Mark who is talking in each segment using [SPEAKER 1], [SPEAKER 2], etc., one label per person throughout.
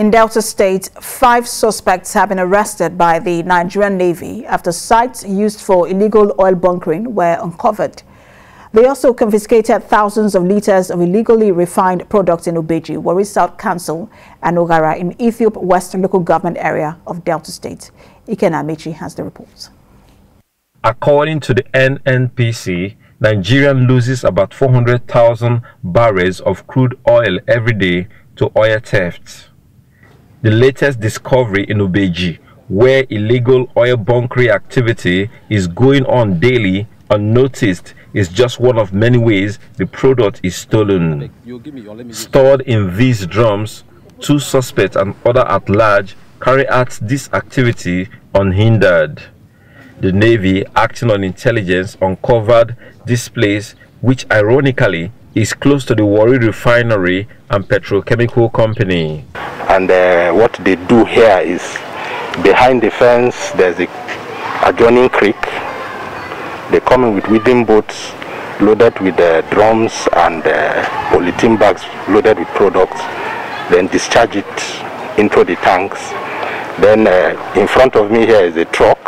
[SPEAKER 1] In Delta State, five suspects have been arrested by the Nigerian Navy after sites used for illegal oil bunkering were uncovered. They also confiscated thousands of liters of illegally refined products in Ubeji, Warri South Council, and Oghara in Ethiope West local government area of Delta State. Ikenna Amechi has the report.
[SPEAKER 2] According to the NNPC, Nigeria loses about 400,000 barrels of crude oil every day to oil theft. The latest discovery in Ubeji, where illegal oil bunkering activity is going on daily unnoticed, is just one of many ways the product is stolen. Stored in these drums, two suspects and other at large carry out this activity unhindered. The Navy, acting on intelligence, uncovered this place, which ironically is close to the Warri Refinery and Petrochemical Company.
[SPEAKER 3] And uh, what they do here is behind the fence, there's a adjoining creek they come in with wooden boats loaded with uh, drums and uh, polythene bags loaded with products, then discharge it into the tanks. Then uh, in front of me here is a truck.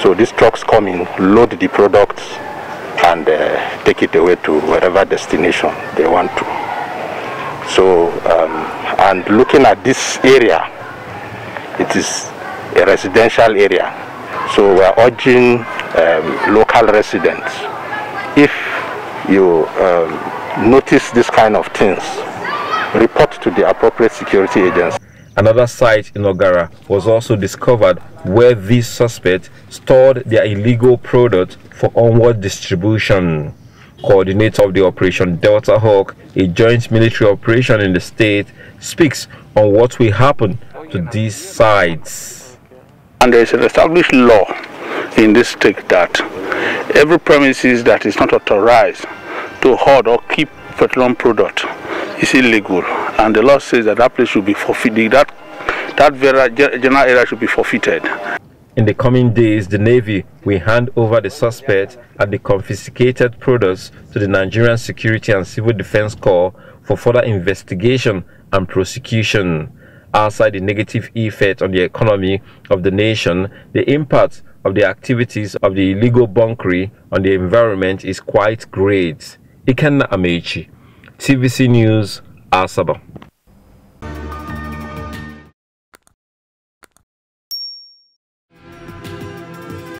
[SPEAKER 3] So these trucks come in, load the products, and uh, take it away to whatever destination they want to. So, um, and looking at this area, it is a residential area. So we're urging um, local residents, if you um, notice this kind of things, report to the appropriate security agency.
[SPEAKER 2] Another site in Oghara was also discovered where these suspects stored their illegal product for onward distribution. Coordinator of the Operation Delta Hawk, a joint military operation in the state, speaks on what will happen to these sites.
[SPEAKER 4] And there is an established law in this state that every premises that is not authorized to hold or keep petroleum product is illegal and the law says that that place should be forfeited that that general area should be forfeited
[SPEAKER 2] in the coming days, the Navy will hand over the suspect and the confiscated products to the Nigerian Security and Civil Defense Corps for further investigation and prosecution. Outside the negative effect on the economy of the nation, the impact of the activities of the illegal bunkering on the environment is quite great. Ikenna Amechi, TVC News, Asaba.